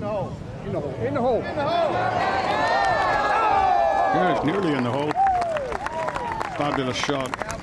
In the hole. In the hole. In the hole. Yeah, nearly in the hole. Fabulous shot.